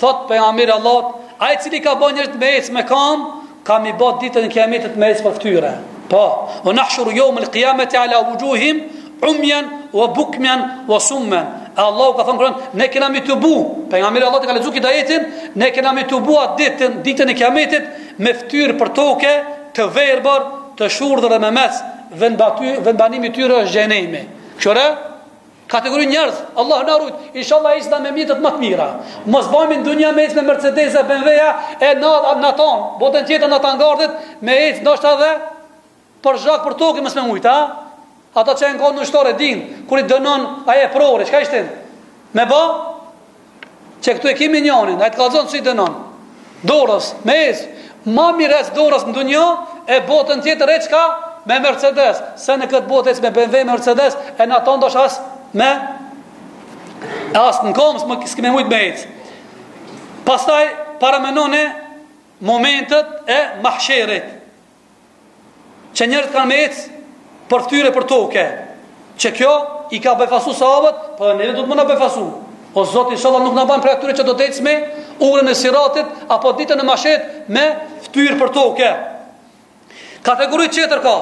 Thot pejgamberi i Allahut, ai i cili ka bo njerëzit me ec me kam, ka mi bë ditën e kiametit me ecë për fytyre. Po, wa nahshuruhum yawm al-qiyamati ala wujuhihim umyan wa bukman wa summan. Allahu ka thënë n'Kuran, ne kena mi tubu. Pejgamberi i Allahut e ka lexu këtë ajetin, ne kena mi tubu atë ditën, ditën e kiametit me fytyrë për toke, të verbër, të shurdhër dhe memecë, vendaty, vendbanimi i tyre është xhehenemi. Qëra? Kategori njerëz, Allah na rujt. Inshallah ecna me mjetet ma të mira. Mos bajmë në dunja me ec në Mercedesa e BMW-ja e n'anën tonë botën tjetër na tangardhet me ec ndoshta dhe përzhag për tokë mos me mujt, a? Ata që janë kanë ushtarë dinë, kur i dënon ai eprori, çka ishte? Me bo? Që këtu e kemi njonin, ai të kallxon si i dënon. Dorës me ec, ma mirë e dorës në dunja, e botën tjetër me ec ka me Mercedes. Se në këtë botë ec me BMW me Mercedes, e në tonë dosh as me, e as në komë, s'kemi me mujt me ec. Pastaj, paramenoni, momentet e mahsherit. Që njerëzit kanë me ec për ftyre për toke. Që kjo i ka befasu sahabët, po ne do të mund na befasu. O Zot, inshallah nuk na ban prej atyre që do të ecim urën e siratit apo ditën e mahsherit me ftyr për toke. Kategori tjetër ka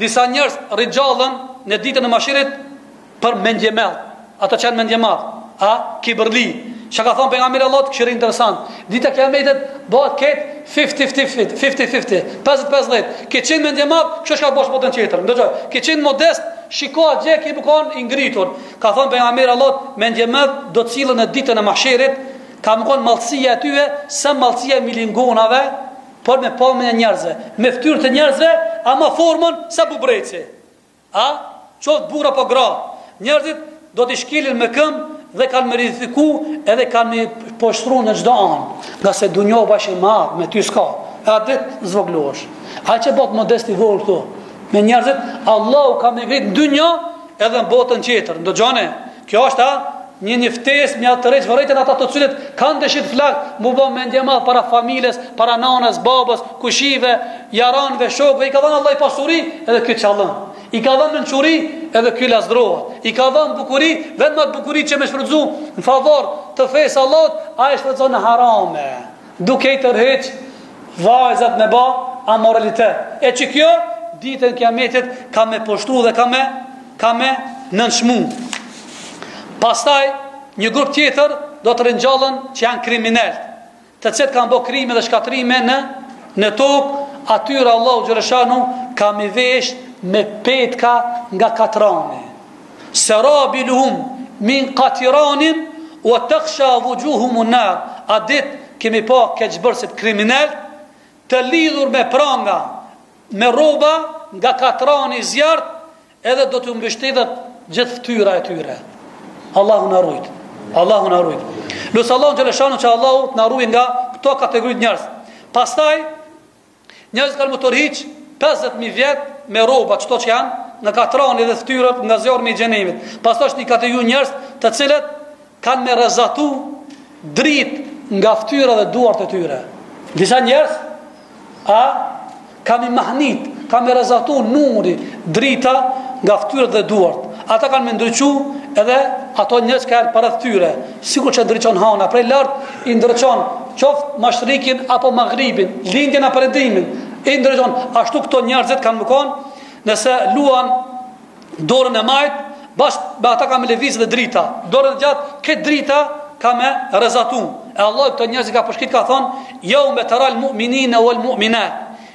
disa njerëz ringjallen në ditën e mahsherit Për mendjemdhenj. Ata që janë mendjemadh. A? Kibërli. Çka ka thënë pejgamberi i Allahut, kqyr interesant. Dita kiametit bëhet ket 50-50, 50-50, 50-50. Ke qenë mendjemadh, kqyr çka bohesh botën tjetër. Ndërsa, ke qenë modest, shiko atje ke me u kon i ngritur. Ka thënë pejgamberi i Allahut, mendjemadhët do të sillen në ditën e mahsherit, ka me kon madhësia e tyre, sa madhësia e milingonave, por me pamjen e njerëzve, me ftyrë të njerëzve, ama formën sa bubreci. A, qoftë burrë apo grua, njerëzit do t'i shkelin me këmbë dhe kanë me i ndiku edhe kanë me i poshtru në çdo anë, ngase n'dunja bajshe ma, me ty s'ka, e atë ditë zvoglohesh. Ai që bohet modest i vërtetë këtu, me njerëzit, Allahu ka me ngrit në dynja edhe në botën tjetër, dëgjone, Kjo ashtë një, një një ftesë me ja tërheq vërejtjen ata të cilët kanë dëshirë të flaktë m'u ba mendjemadh para familjes, para nanës, babës, kojshive, jaranve, shokve, i ka dhanë Allahi pasuri edhe ky çallon, i ka dhanë mençuri edhe ky lazdrohet, i ka dhanë bukuri, n'vend atë bukuri që me shfrëdzu në favor të fesë Allahut, ai e shfrytëzon në harame. Duke i tërheq vajzat me ba amoralitet. E që kjo, ditën kiametit, ka me poshtru dhe ka me, ka me nënçmu. Pastaj, një grup tjetër do të ringjallen që janë kriminelët, të cilët kanë bo krime dhe shkatërrime në, në tokë, atyre Allahu Xheleshanuhu ka me i vesh me petka nga katrani. Sarabiluhum min katiranin Wa tagsha vuxhuhahumun nar Atë ditë ke me i pa keqbërësit kriminel Të lidhur me pranga Me rroba nga katrani i zjarrtë Edhe do t'u mbështjellet gjithë ftyra e tyre Allahu na rujtë Allahu na rujtë Lus Allahun xheleshanuhu që Allahu na rujtë nga këto kategori t'njerëzve Pastaj Njerëzit kanë m'u tërhiq 50 mijë vjet me rroba çto që janë nga katrani dhe fytyrat nga zjarmi i xhehenemit. Pastaj është një kategori njerëz të cilët kanë me rrezatu dritë nga fytyra dhe duart e tyre. Disa njerëz kanë me i mahnit, kanë me rrezatu nuri, drita nga fytyrat dhe duart. Ata kanë me ndriçu edhe ato njerëz që janë përreth tyre. Sikur që ndriçon hana prej lart, i ndriçon qoftë mashrikin apo magribin, lindjen a përëndimin, i ndriçon, ashtu këto njerëzit kanë me kon, nëse luan dorën e majtë, bashkë me ata ka me lëviz edhe drita, dorën e djathtë, këtë drita ka me rrezatu, e Allahu këto njerëzit ka përshkrujt ka thonë, jeume teral mu'minine uel mu'minat,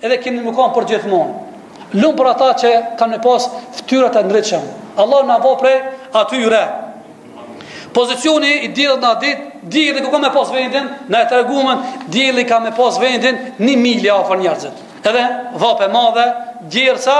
Edhe kemi me kon për gjithmonë. Lum për ata që kanë me pas ftyra të ndritshëm. Allahu na baftë prej atyre. Pozicioni i diellit n'atë ditë, dielli ku ka me pas vendin, na e treguam, dielli ka me pas vendin 1 milje afër njerëzit. Edhe vapë e madhe, djersa,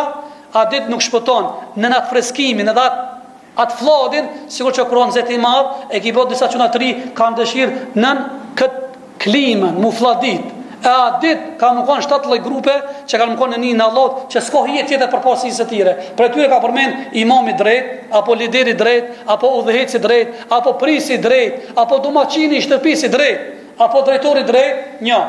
atë ditë nuk shpëton nën atë freskimin, edhe atë Atë flladin, sikur që kur o nxehti i madh, e ki bërë disa çuna të ri, kanë dëshirë nën këtë klimën, m'u flladit. E atë ditë, kanë me konë shtatë lloj grupe, që kanë me konë nën hijen e Allahut, që s'ko hije tjetër përpos hijes së tij. Prej tyre ka përmend imami i drejtë, apo lideri i drejtë, apo udhëheqësi i drejtë, apo prijësi i drejtë, apo domaçini i shtëpisë i drejtë, apo drejtori i drejtë, një.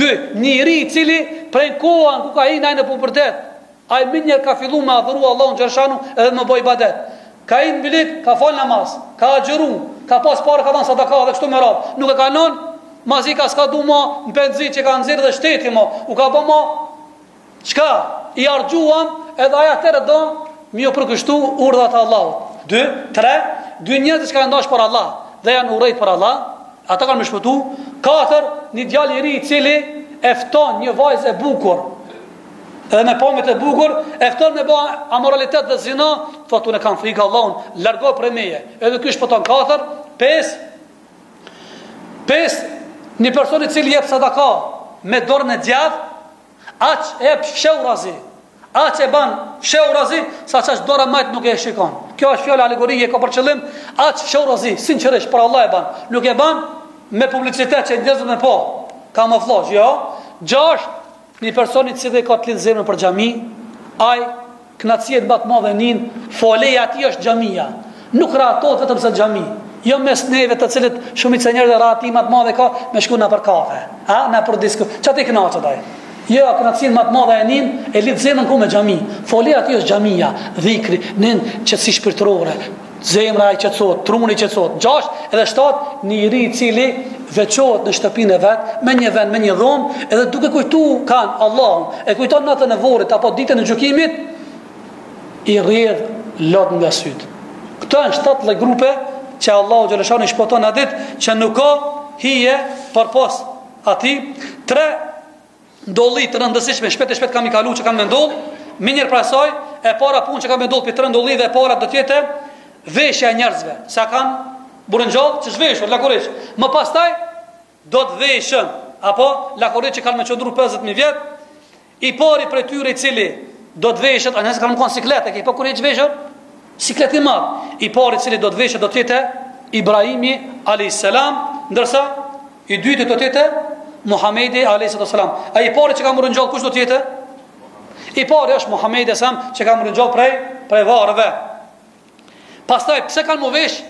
Dy, një i ri i cili prej kohës kur ka hi ai në pubertet, Ai menjëherë ka fillu me adhuru Allahun xheleshanuhu edhe me bo ibadet. Ka hi në bylyk, ka fal namaz, ka agjëru, ka pas pare ka dhan sadaka dhe kështu me radhë. Nuk e ka lënë, masi ka skadu ma, në penzi që ka nxjerrë edhe shteti ma, u ka bo ma, çka, i harxhuam edhe ai atëherë do me iu përkushtu urdhrat e Allahut. Dy, tre, dy njerëz që u kanë dash për Allah dhe janë urrejt për Allah, ata kanë me shpëtu, katër, një djalë i ri i cili e fton një vajzë e bukur, Edhe me pamje të bukur, e thërret me ba amoralitet dhe zina, thotë unë e kam frikë Allahun, largohu prej meje. Edhe ky shpëton 4, 5, 5, një personi cili jep sadaka me dorën e djathtë, aq fshehurazi, aq e ban fshehurazi, saqë as dora e majtë nuk e shikon. Kjo është fjalë alegorike, e ka për qëllim, aq fshehurazi, sinqerisht, për Allah e ban. Nuk e ban me publicitet që njerëzit me pa, ka me fol, jo, gjasht, Një person i cili ka të lidhur zemrën për xhami, ai kënaqësinë më të madhe e nin, foleja e tij është xhamia. Nuk rahatohet vetëm se në xhami. Jo mes neve të cilët shumica e njerëzve rahatinë më të madhe ka me shku nëpër kafe, a nëpër disko. Qaty kënaqet ai? Jo, kënaqësinë më të madhe e nin, e lidh zemrën ku me xhami. Foleja e tij është xhamia, dhikri, nin qetësi shpirtërore, Zemra i qetësohet, truni i qetësohet. 6 edhe 7, një i ri i cili veçohet në shtëpinë e vet, me një vend, me një dhomë, edhe duke kujtu kan Allahun, e kujton natën e vorrit apo ditën e gjykimit, i rrjedh lot nga syt. Këto janë 7 lloj grupe që Allahu xheleshanuhu i shpëton atë ditë që nuk ka hije përpos atij. 3 ndodhi të rëndësishme shpejt e shpejt kam i kalu që kan me ndodh menjëherë pas saj e para punë që ka me ndodh prej tre ndodhi dhe e para do të jetë veshja e njerëzve se kan m'u ringjall të zhveshur lakuriq më pastaj do të veshen apo lakuriq kan me qëndru 50.000 vjet i pari prej tyre i cili do të veshet a nëse kam kon siklet e ke po lakuriq zhveshur siklet i madh i pari i cili do të veshet do të jetë Ibrahimi a.s. ndërsa I dyti do të jetë Muhamedi alejhi salam. Ai i pari që ka m'u ringjall kush do të jetë? I pari është Muhamedi a.s. që ka m'u ringjall prej prej varreve. Pastaj pse kanë m'u vesh?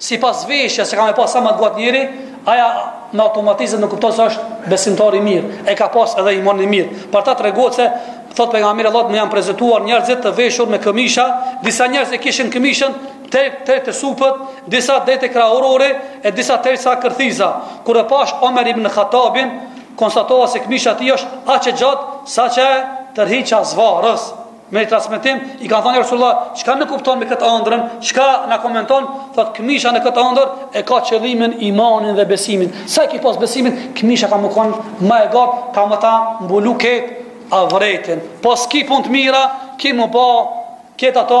Sipas veshjes se ka me pas sa më t'gjatë njeri, ajo me automatizëm nënkupton se është besimtar i mirë, e ka pas edhe iman i mirë. Për ata tregohet se thot pejgamberi a.s. më janë prezantuar njerëzit të veshur me këmisha, disa njerëz e kishin këmishën Deri te supet, disa deri te kraharori e disa deri te kërthiza. Kur e pash Omer ibn Khattabin, konstatova se këmisha e tij është aq e gjatë saqë e tërhiqte zvarrë. Me një transmetim, i kanë thonë ja Rasulullah, çka nënkupton me këtë ëndrrën, çka na komenton, thotë këmisha në këtë ëndërr e ka qëllimin imanin dhe besimin. Sa e ki pas besimin, këmisha ka me kon më e gjatë, ka me ta mbulu ket avretin. Po s'ki punë të mira, ki me pa ket ato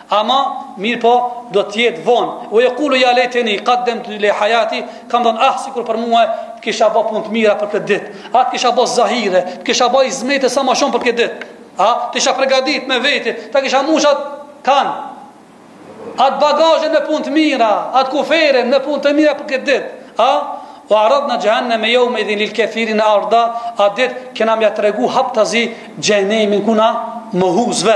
Ama, mirëpo, do të jetë vonë. Wa yaqulu ya laitani qaddamtu li hayati, ka me thënë ah sikur për mua të kisha bë punë të mira për këtë ditë. Ah të kisha bë zahire, të kisha bë izmete sa më shumë për këtë ditë. Ah, të kisha përgatitur me vete, ta kisha mush at kan. At bagazhin me punë të mira, at kuferin me punë të mira për këtë ditë. Ah, Wa aradna jahannama yawma'idhin lil kafirina arda, at ditë kena m'ia tregu haptazi xhehenemin, kujna? Mohuesve.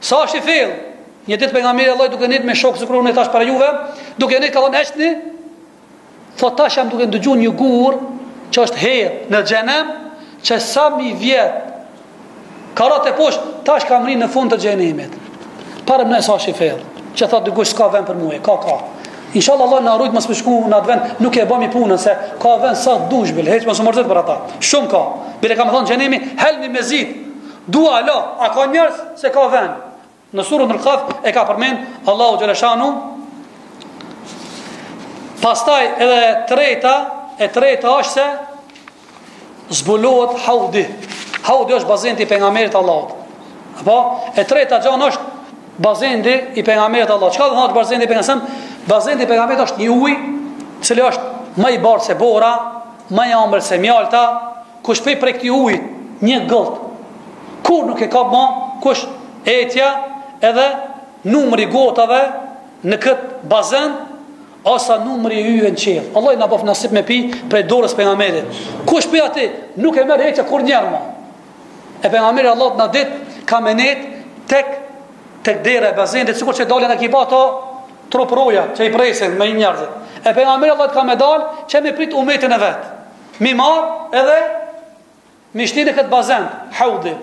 Sa është i thellë. Një ditë pejgamberi a.s. duke nejt me shokë sikur unë tash para juve, duke nejt ka thonë heshtni. Po tash jam duke ndëgju një gur që është hedh në xhenem, qe sa mijë vjet ka ra teposhtë, tash ka mbërri në fund të xhenemit. Paramendo sa është i thellë. Që thotë dikush s'ka vend për mua, ka ka. Inshallah Allah na rujt mos me shku në atë vend, nuk e bëmi punën se ka vend sa dush bile, hiç mos u mërzit për ata. Shumë ka. Bile ka me thon xhenemi, hel min mezid. Dua Allah, a ka njerëz se ka vend. Në suren El-Kaf e ka përmend Allahu xheleshanuhu. Pastaj edhe e treta, e treta është se zbulohet haudi. Haudi është bazenti i pejgamberit Allahut. Apo e treta gjë është bazenti i pejgamberit Allahut. Çka do të thotë bazenti i pejgamberit? Bazenti i pejgamberit është një ujë, i cili është më i bardhë se bora, më i ëmbël se mjalta, Kush pi prej këtij uji një gëlltë, kurrë nuk e kap më kurrë etja edhe numri i gotave në këtë bazen, asht sa numri i yjve në qiell. Allahu na bëftë nasip me pi prej dorës pejgamberit. Kush pi aty nuk e merr etja kurrnjëherë më. E pejgamberi Allahut atë ditë ka me nejt tek, tek dera e bazenit, dhe sikur që dalin ekipa ta truproja që i presin me i njerëzit. E pejgamberi Allahut ka me dalë që me prit umetin e vet. Mi marrë edhe Mi shti në këtë bazen Haudi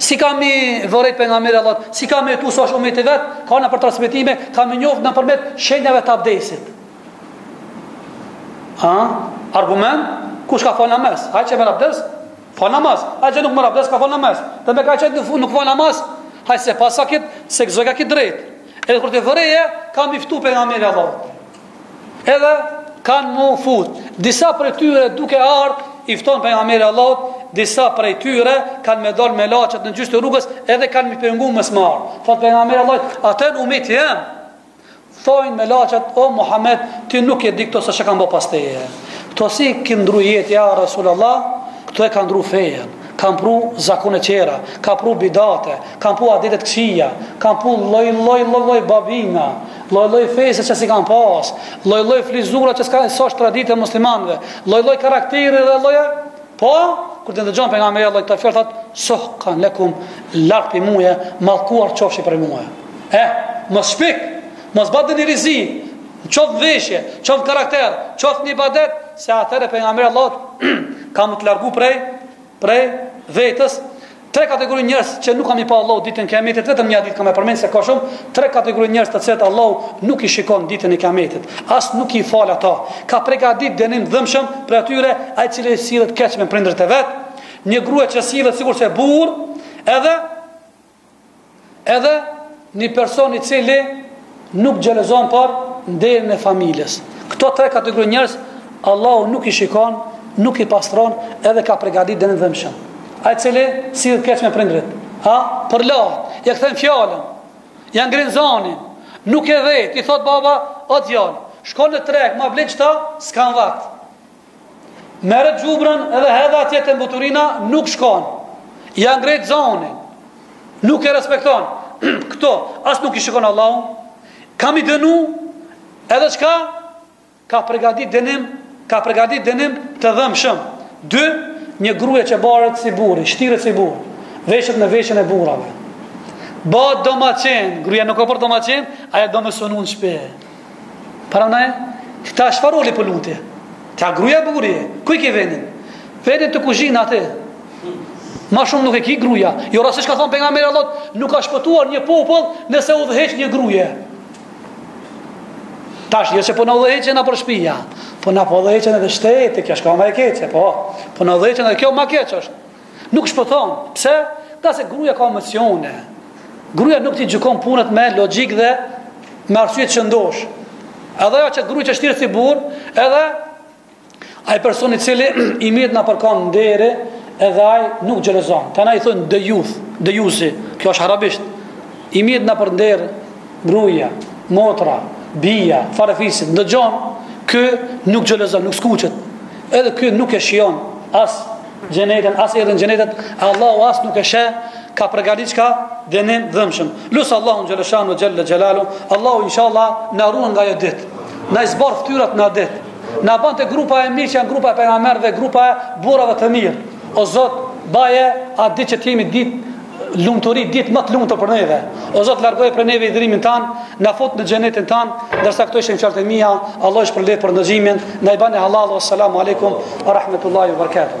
Si ka mi vërejt pejgamberi Allahut Si ka me e dit se asht umeti i vet Ka nëpër transmetime Ka mi njoftë nëpërmjet shenjave të abdesit A? Argument? Kush ka fal namaz? Ai që merr abdes? Fal namaz Ai që nuk merr abdes s'ka fal namaz Demek ai që nuk fal namaz Ai s'e paska kit S'e gëzojka kit drejt Edhe kur të vërejë Ka mi ftu pejgamberi Allahut Edhe kanë mu fut Disa prej tyre duke ardh I fton pejgamberi Allahut Disa prej tyre kanë me dal melaqet në gjysë të rrugës Edhe kanë mi pengu mos m'i marr Thot pejgamberi Allahut Ata janë umeti jem Thojnë melaqet O Muhammed Ti nuk e di këto se çka kanë bo pas teje Këto si këndru jetë ja Rasulallah Këto e kanë ndrru fejen kanë pru zakone tjera, kanë pru bidate, kanë pru adete të këqija, kanë pru lloj, lloj, lloj, lloj, babina, Lloj lloj feste që s'i kanë pas, lloj lloj frizura që s'asht traditë e muslimanëve, lloj lloj karakteri dhe lloj po kur të dëgjon pejgamberi Allahut këtë fjalë thotë suhkan lekum larg prej mua mallkuar qofshi prej mua. Eh, mos shpik, mos bë ndonji risi, qoftë veshje, qoftë karakter, qoftë një ibadet, se atëherë pejgamberi Allahut ka me të largu prej Prej vetes tre kategori njerëz që nuk ka mi pa Allahu ditën e Kiametit, vetëm një hadith kam me përmend se ka shumë, tre kategori njerëz të cilët Allahu nuk i shikon ditën e Kiametit, as nuk i fal ata. Ka pregatit dënim të dhembshëm prej atyre ai i cili sillet keq me prindërit e vet, një grua që sillet sikurse burr, edhe Edhe një person i cili nuk xhelozon për nderin e familjes. Këto tre kategori njerëz, Allahu nuk i shikon, nuk i pastron, edhe ka pregatit dënim të dhembshëm. Ai i cili sillet keq me prindrit. A, përlahet, ja kthen fjalën, ja ngrin zonin, nuk e vet, i thot baba, o djalë, shko në treg, ma blij qeta, s'kam vakt. Merre gjubrën edhe hedhe atje te mbeturina nuk shkon. Ja ngret zonin. Nuk e respekton. Këto, as nuk i shikon Allahu. Ka me i dënu edhe çka ka përgatit dënim, ka përgatit dënim të dhëmshëm. Dy, një gruje që baret si burri, shtiret si burrë, veshet me veshjen e burrave. Ba domaqin, gruja nuk o për domaqin, ajo do me sunu në shpi. Para ne, këta është faroli për lutje. Këta gruja burri, ku e ke vendin? Vendin te kuzhina ti. Ma shumë nuk e ki gruja. Jo rastësisht ka thonë Pejgamberi i Allahut, nuk ka shpëtuar një popull nëse udhëheq një gruje. Tash, jo se po na udhëheqin nëpër shpija, po na udhëheqin edhe shtetet, kjo është akoma e keqe, po, po na udhëheqin kjo ma keqe është. Nuk shpëton. Pse? Ngase gruja ka emocione. Gruja nuk ti gjykon punët me logjikë dhe me arsye të shëndoshë. Edhe ajo që gruja që shtiret si burrë, edhe ai person i cili i mirret nëpërkomb nderi, edhe ai nuk xhelozon. Tana i thon dejuth, dejuzi, kjo është arabisht. I mirret nëpër nder gruaja, motra, bija, farefisit, ndëgjon, ky nuk xhelozon, nuk skuqet. Edhe ky nuk e shijon as Xhenetin, as erën e xhenetit, e Allahu as nuk e sheh, ka përgatit çka dënim të dhëmshëm. Lus Allahun xhele shanuhu, xhele xhelaluhu, Allahu insha Allah na ruan nga ajo ditë, na i zbardh fytyrat n'at ditë, na ban te grupa e mirë që janë grupa e pejgamberëve dhe grupa e burrave të mirë. O Zot, baje atë ditë që të jemi ditë, lumturi, ditë më të lumtur për neve. O Zot, largoje prej neve idhërimin tan, na fut në xhenetin tan, ndërsa këto ishin fjalët e mia. Allahu ju shpërbleftë për ndëgjimin, na i bani hallall. Assalamu alaikum wa rahmatullahi wa barakatuh.